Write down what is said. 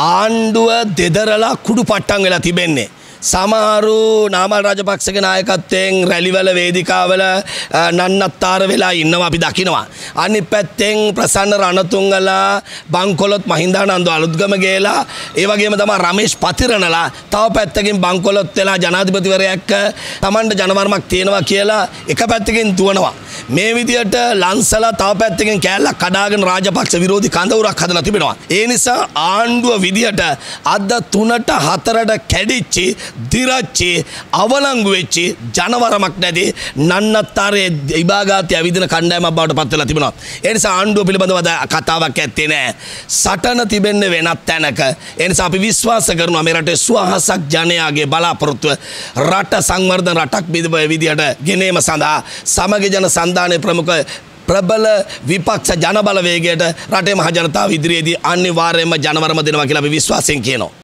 ආණ්ඩුව දෙදරලා කුඩු පට්ටන් වෙලා තිබෙන්නේ. සමහරු නාමල් රජපක්ෂගේ නායකත්වයෙන් රැලිවල වේදිකාවල නන්නත්තාර වෙලා ඉන්නවා අපි දකිනවා. අනි පැත්තෙන් ප්‍රසන්න රණතුංගලා බංකොලොත් මහින්දානන්දු අලුත්ගම ගේලා ඒවගේම තම රමේශ් පතිරණලා තව පැත්තකින් බංකොලොත් වෙලා ජනාධිපතිවරයක්ක තමන්ට ජනවර්මක් තියෙනවා කියලා එක පැත්තකින් තුවනවා. මේ විදියට ලංසලා තව පැත්තකින් කෑල්ලක් කඩාගෙන රාජපක්ෂ විරෝධි කඳවුරක් හදලා තිබෙනවා. ඒ නිසා ආණ්ඩුව විදිහට අද තුනට හතරට කැඩිච්චි දිරච්චි අවලංගු වෙච්චි ජනවරමක් නැති නන්නත්තාරයේ ඉබාගාතය ඇවිදින කණ්ඩෑමක් බවට පත්වලා තිබෙනවා. ඒ නිසා ආණ්ඩුව පිළිබඳව කතාවක් ඇත්තේ නෑ. සටන තිබෙන්නේ වෙනත් තැනක. ඒ නිසා අපි විශ්වාස කරනවා මේ රටේ සුවහසක් ජනයාගේ බලාපොරොත්තුව රට සංවර්ධන රටක් විදිහට ගෙනීම සඳහා සමග ජන සන්ධානය ප්‍රමුඛ ප්‍රබල විපක්ෂ ජනබලවේගයට රටේ මහ ජනතාව ඉදිරියේදී අනිවාර්යයෙන්ම ජනවරම දෙනවා කියලා අපි විශ්වාසයෙන් කියනවා.